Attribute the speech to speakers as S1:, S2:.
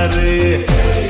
S1: Hey.